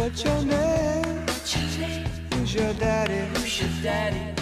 What's your name? Who's your daddy? Who's your daddy?